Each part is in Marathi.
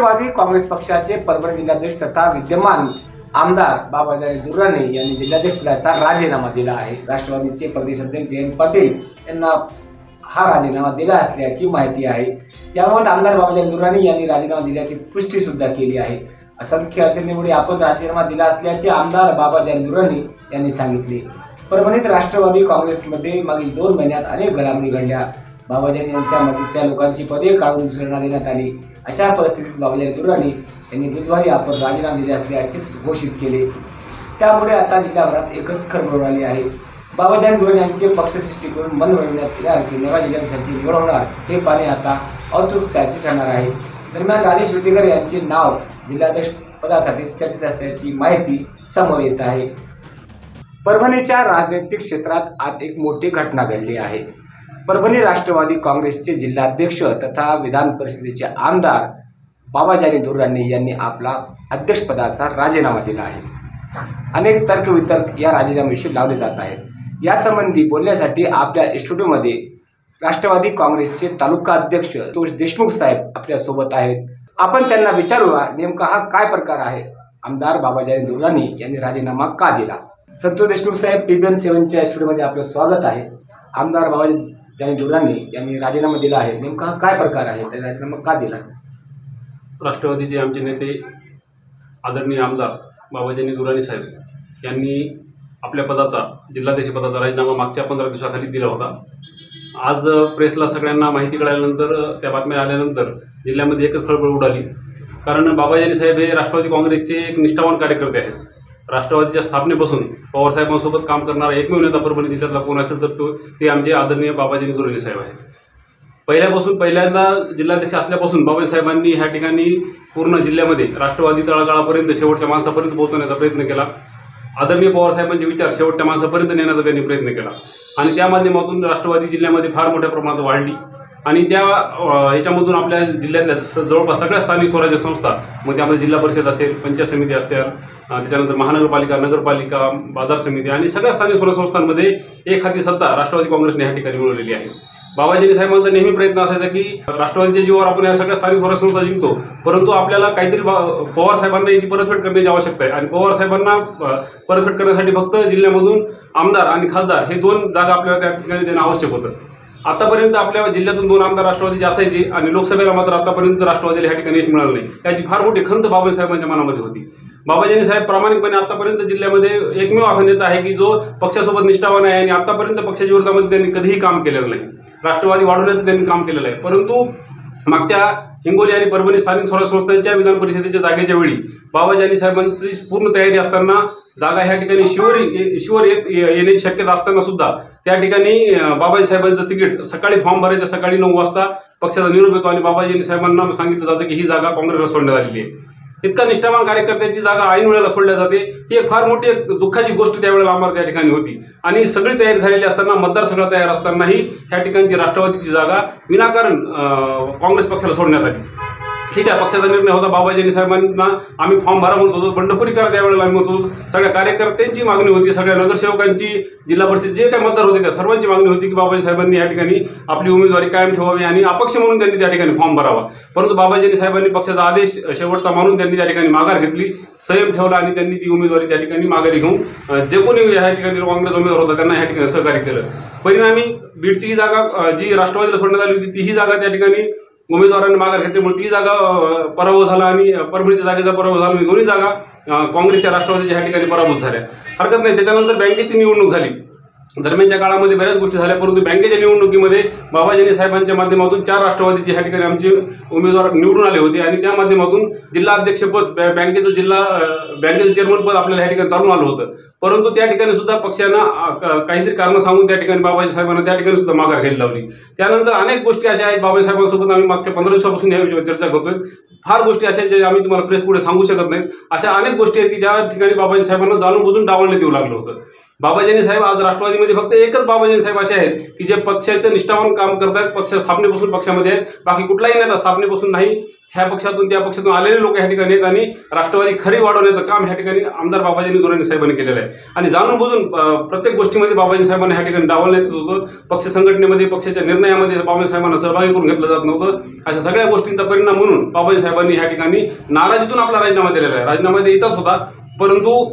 राष्ट्रवादी काँग्रेस पक्षाचे परभणी जिल्हाध्यक्ष तथा विद्यमान आमदार बाबाजानी दुर्राणे यांनी जिल्हाध्यक्षपदाचा राजीनामा दिला आहे. राष्ट्रवादीचे प्रदेश अध्यक्ष जयंत पाटील यांना हा राजीनामा दिला असल्याची माहिती आहे. याबाबत आमदार बाबाजानी दुर्राणे यांनी राजीनामा दिल्याची पुष्टी सुद्धा केली आहे. असंख्य अडचणीमुळे आपण राजीनामा दिला असल्याचे आमदार बाबाजानी दुर्राणे यांनी सांगितले. परभणीत राष्ट्रवादी काँग्रेसमध्ये मागील दोन महिन्यात अनेक घडामोडी घडल्या. बाबाजानी यांच्या मदतीच्या लोकांची पदे काढून दुसऱ्यांना देण्यात आली. अशा परिस्थितीत बाबल्या दुर्राणी यांनी बुधवारी आपण राजीनामे दिले असल्याचे घोषित केले. त्यामुळे आता जिल्हाभरात एकच खळबळ आली आहे. बाबासाहेब दुर्राणी यांचे पक्षसृष्टी करून मन वळविण्यात येणार की नव्या जिल्ह्यांसाठी निवड होणार हे पाणी आता औतुक चर्चेत ठरणार आहे. दरम्यान राजेश विटेकर यांचे नाव जिल्हाध्यक्ष पदासाठी चर्चेत असल्याची माहिती समोर येत आहे. परभणीच्या राजनैतिक क्षेत्रात आज एक मोठी घटना घडली आहे. परभणी राष्ट्रवादी काँग्रेसचे जिल्हाध्यक्ष तथा विधान परिषदेचे आमदार बाबाजानी धुरांनी यांनी आपला अध्यक्षपदाचा राजीनामा दिला आहे. अनेक तर्कवितर्क या राजीनाम्याविषयी लावले जात आहेत. यासंबंधी बोलण्यासाठी आपल्या स्टुडिओमध्ये राष्ट्रवादी काँग्रेसचे तालुका अध्यक्ष तोष देशमुख साहेब आपल्यासोबत आहेत. आपण त्यांना विचारूया नेमका हा काय प्रकार आहे? आमदार बाबाजानी धुरानी यांनी राजीनामा का दिला? संतोष देशमुख साहेब पीबीएन सेव्हनच्या स्टुडिओमध्ये आपलं स्वागत आहे. आमदार बाबाजानी दुरांनी यांनी राजीनामा दिला आहे नेमका काय प्रकार आहे? त्या राजीनामा का दिला? राष्ट्रवादीचे आमचे नेते आदरणीय आमदार बाबाजीनी दुराणी साहेब यांनी आपल्या पदाचा जिल्हाध्यक्ष पदाचा राजीनामा मागच्या पंधरा दिवसाखाली दिला होता. आज प्रेसला सगळ्यांना माहिती कळाल्यानंतर त्या बातम्या आल्यानंतर जिल्ह्यामध्ये एकच खळबळ उडाली. कारण बाबाजानी साहेब हे राष्ट्रवादी काँग्रेसचे एक निष्ठावान कार्यकर्ते आहेत. राष्ट्रवादीच्या स्थापनेपासून पवारसाहेबांसोबत काम करणारा एकमेव नेता परभणी जिल्ह्यातला कोण असेल तर तो ते आमचे आदरणीय बाबाजी दुराणी साहेब आहेत. पहिल्यापासून पहिल्यांदा जिल्हाध्यक्ष असल्यापासून बाबाजी साहेबांनी ह्या ठिकाणी पूर्ण जिल्ह्यामध्ये राष्ट्रवादी तळागाळापर्यंत शेवटच्या माणसापर्यंत पोहोचवण्याचा प्रयत्न केला. आदरणीय पवारसाहेबांचे विचार शेवटच्या माणसापर्यंत नेण्याचा त्यांनी प्रयत्न केला. आणि त्या माध्यमातून राष्ट्रवादी जिल्ह्यामध्ये फार मोठ्या प्रमाणात वाढली. आणि त्या याच्यामधून आपल्या जिल्ह्यातल्या जवळपास सगळ्या स्थानिक स्वराज्य संस्था मग त्यामध्ये जिल्हा परिषद असेल पंचायत समिती असतील त्याच्यानंतर महानगरपालिका नगरपालिका बाजार समिती आणि सगळ्या स्थानिक स्वराज्य संस्थांमध्ये एक हाती सत्ता राष्ट्रवादी काँग्रेसने ह्या ठिकाणी मिळवलेली आहे. बाबाजी साहेबांचा नेहमी प्रयत्न असायचा की राष्ट्रवादीच्या जीवावर आपण या सगळ्या स्थानिक स्वराज्य संस्था जिंकतो परंतु आपल्याला काहीतरी पवार साहेबांना याची परतफेड करण्याची आवश्यकता आहे. आणि पवार साहेबांना परतफेड करण्यासाठी फक्त जिल्ह्यामधून आमदार आणि खासदार हे दोन जागा आपल्याला त्या ठिकाणी देणं आवश्यक होतं. आतापर्यंत आपल्या जिल्ह्यातून दोन आमदार राष्ट्रवादीचे असायचे आणि लोकसभेला मात्र आतापर्यंत राष्ट्रवादीला ह्या ठिकाणी यश मिळालं नाही. त्याची फार मोठी खंत बाबाजी साहेबांच्या मनामध्ये होती. बाबाजी साहेब प्रामाणिकपणे आतापर्यंत जिल्ह्यामध्ये एकमेव असा नेता आहे की जो पक्षासोबत निष्ठावान आहे आणि आतापर्यंत पक्षाच्या विरोधामध्ये त्यांनी कधीही काम केलेलं नाही. राष्ट्रवादी वाढवण्याचं त्यांनी काम केलेलं आहे. परंतु मागच्या हिंगोली आणि परभणी स्थानिक स्वराज्य संस्थांच्या विधान परिषदेच्या जागेच्या वेळी बाबाजी साहेबांची पूर्ण तयारी असताना जागा ह्या ठिकाणी शिवर शिवर येत येण्याची शक्यता असताना सुद्धा त्या ठिकाणी बाबाजी साहेबांचं तिकीट सकाळी फॉर्म भरायच्या सकाळी नऊ वाजता पक्षाचा निरोप येतो आणि बाबाजी साहेबांना सांगितलं जातं की ही जागा काँग्रेसला सोडण्यात आलेली आहे. इतका निष्ठावान कार्यकर्त्यांची जागा ऐन वेळेला सोडल्या जाते. ही एक फार मोठी एक दुःखाची गोष्ट त्यावेळेला आम्हाला त्या ठिकाणी होती. आणि सगळी तयारी झालेली असताना मतदार सगळं तयार असतानाही त्या ठिकाणची राष्ट्रवादीची जागा विनाकारण काँग्रेस पक्षाला सोडण्यात आली. ठीक आहे पक्षाचा निर्णय होता बाबाजी साहेबांना. आम्ही फॉर्म भरा म्हणत होतो बंडखोरी करा त्यावेळेला आम्ही म्हणत होतो. सगळ्या कार्यकर्त्यांची मागणी होती सगळ्या नगरसेवकांची जिल्हा परिषद जे काही मतदार होते त्या सर्वांची मागणी होती की बाबाजी साहेबांनी या ठिकाणी आपली उमेदवारी कायम ठेवावी आणि अपक्ष म्हणून त्यांनी त्या ठिकाणी फॉर्म भरावा. परंतु बाबाजी साहेबांनी पक्षाचा आदेश शेवटचा मानून त्यांनी त्या ठिकाणी माघार घेतली संयम ठेवला आणि त्यांनी ती उमेदवारी त्या ठिकाणी माघारी घेऊन जे कोणी या ठिकाणी काँग्रेस उमेदवार होता त्यांना या ठिकाणी सहकार्य केलं. परिणामी बीडची ही जागा जी राष्ट्रवादीला सोडण्यात आली होती ती ही जागा त्या ठिकाणी उमेदवारांनी माघार घेतल्यामुळे ती जागा पराभव झाला आणि परभणीच्या जागेचा पराभव झाला आणि दोन्ही जागा काँग्रेसच्या राष्ट्रवादीच्या ह्या ठिकाणी पराभूत झाल्या. हरकत नाही. त्याच्यानंतर बँकेची निवडणूक झाली. दरम्यानच्या काळामध्ये बऱ्याच गोष्टी झाल्या परंतु बँकेच्या निवडणुकीमध्ये बाबाजानी साहेबांच्या माध्यमातून चार राष्ट्रवादीचे ह्या ठिकाणी आमचे उमेदवार निवडून आले होते आणि त्या माध्यमातून जिल्हा अध्यक्षपद बँकेचं जिल्हा बँकेचं चेअरमन पद आपल्याला ह्या ठिकाणी चालून आलं होतं. परंतु त्या ठिकाणी सुद्धा पक्षानं काहीतरी कारणं सांगून त्या ठिकाणी बाबाजी साहेबांना त्या ठिकाणी सुद्धा माघार घ्यायला लावली. त्यानंतर अनेक गोष्टी अशा आहेत बाबाजी साहेबांसोबत आम्ही मागच्या पंधरा दिवसापासून या विषयावर चर्चा करतोय. फार गोष्टी अशा आहेत ज्या आम्ही तुम्हाला प्रेस पुढे सांगू शकत नाहीत अशा अनेक गोष्टी आहेत की ज्या ठिकाणी बाबाजी साहेबांना जाणून बुजून डावलण्यात येऊ लागलं होतं. बाबाजीनी साहेब आज राष्ट्रवादीमध्ये फक्त एकच बाबाजी साहेब असे आहेत की जे पक्षाचं निष्ठावान काम करतात पक्ष स्थापनेपासून पक्षामध्ये आहेत. बाकी कुठलाही नेता स्थापनेपासून नाही. ह्या पक्षातून त्या पक्षातून आलेले लोक ह्या ठिकाणी आहेत आणि राष्ट्रवादी खरी वाढवण्याचं काम ह्या ठिकाणी आमदार बाबाजी दुराणी साहेबांनी केलेलं आहे. आणि जाणून बुजून प्रत्येक गोष्टीमध्ये बाबाजी साहेबांना ह्या ठिकाणी डावलण्यात येत होतं. पक्ष संघटनेमध्ये पक्षाच्या निर्णयामध्ये बाबाजी साहेबांना सहभागी करून घेतलं जात नव्हतं. अशा सगळ्या गोष्टींचा परिणाम म्हणून बाबाजी साहेबांनी ह्या ठिकाणी नाराजीतून आपला राजीनामा दिलेला आहे. राजीनामा द्यायचाच होता परंतु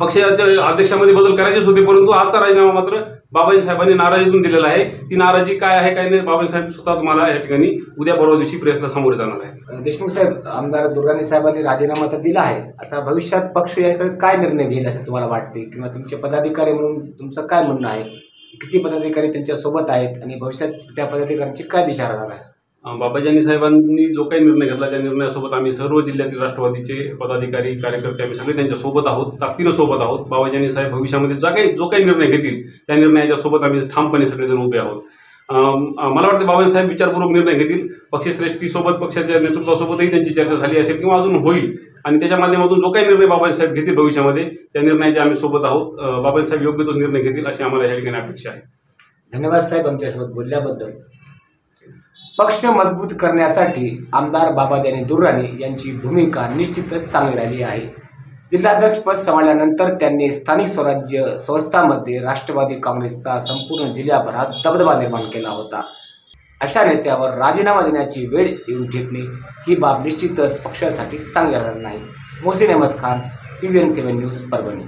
पक्षाच्या अध्यक्षामध्ये बदल करायचेच होते परंतु आजचा राजीनामा मात्र बाबाजी साहेबांनी नाराजीतून दिलेला आहे. ती नाराजी काय आहे काय नाही बाबाजी साहेब स्वतः तुम्हाला या ठिकाणी उद्या परवा दिवशी प्रेसला सामोरे जाणार आहे देशमुख साहेब आमदार दुर्राणी साहेबांनी राजीनामा तर दिला आहे. आता भविष्यात पक्ष याकडे काय निर्णय घेईल असं तुम्हाला वाटते? किंवा तुमचे पदाधिकारी म्हणून तुमचं काय म्हणणं आहे? किती पदाधिकारी त्यांच्यासोबत आहेत आणि भविष्यात त्या पदाधिकाऱ्यांची काय दिशा राहणार आहे? बाबाजानी साहेबांनी जो काही निर्णय घेतला त्या निर्णयासोबत आम्ही सर्व जिल्ह्यातील राष्ट्रवादीचे पदाधिकारी कार्यकर्ते आम्ही सगळे त्यांच्यासोबत आहोत ताकदीनं सोबत आहोत. बाबाजानी साहेब भविष्यामध्ये जो काही जो काही निर्णय घेतील त्या निर्णयाच्या सोबत आम्ही ठामपणे सगळेजण उभे आहोत. मला वाटतं बाबाजी साहेब विचारपूर्वक निर्णय घेतील. पक्षश्रेष्ठीसोबत पक्षाच्या नेतृत्वासोबतही त्यांची चर्चा झाली असेल किंवा अजून होईल. आणि त्याच्या माध्यमातून जो काही निर्णय बाबाजी साहेब घेतील भविष्यामध्ये त्या निर्णयाच्या आम्ही सोबत आहोत. अं, बाबाजी साहेब योग्य तो निर्णय घेतील अशी आम्हाला या ठिकाणी अपेक्षा आहे. धन्यवाद साहेब आमच्यासोबत बोलल्याबद्दल. पक्ष मजबूत करण्यासाठी आमदार बाबाजानी दुर्राणी यांची भूमिका निश्चितच चांगली राहिली आहे. जिल्हाध्यक्षपद सांभाळल्यानंतर त्यांनी स्थानिक स्वराज्य संस्थांमध्ये राष्ट्रवादी काँग्रेसचा संपूर्ण जिल्ह्याभरात दबदबा निर्माण केला होता. अशा नेत्यावर राजीनामा देण्याची वेळ येऊन ठेपणे ही बाब निश्चितच पक्षासाठी चांगली राहणार नाही. Mohsin Ahmad Khan T V N seven news Parbhani.